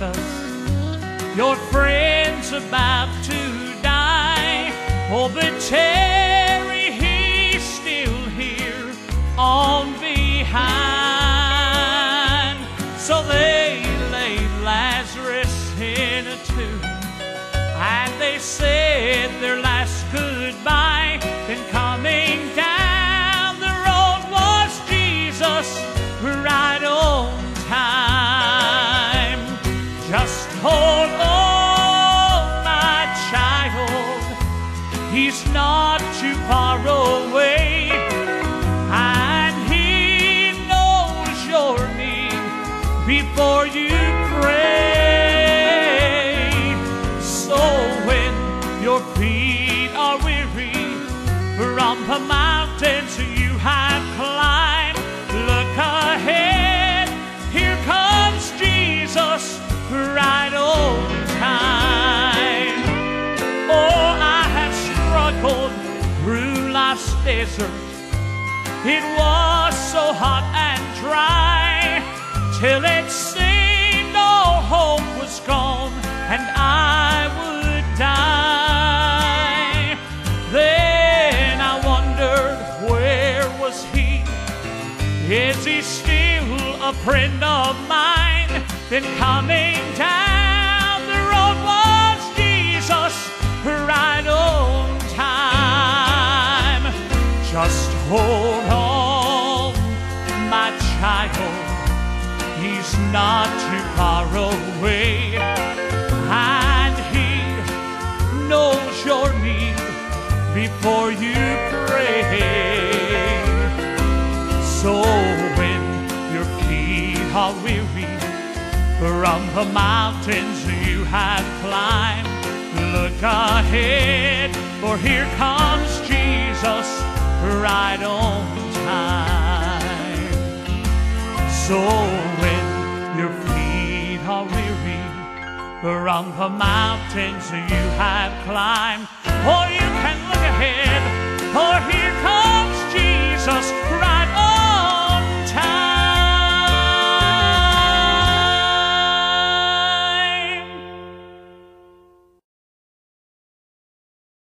Jesus. Your friend's about to die. Oh, but Terry, he's still here on behind. So they laid Lazarus in a tomb, and they said He's not too far away. And he knows your need before you pray. So when your feet are weary from the mountains you through life's desert. It was so hot and dry till it seemed all hope was gone and I would die. Then I wondered where was he? Is he still a friend of mine? Then coming down Just hold on, my child. He's not too far away. And he knows your need before you pray. So when your feet are weary from the mountains you have climbed, look ahead, for here comes Jesus right on time. So when your feet are weary from the mountains you have climbed, or you can look ahead, here comes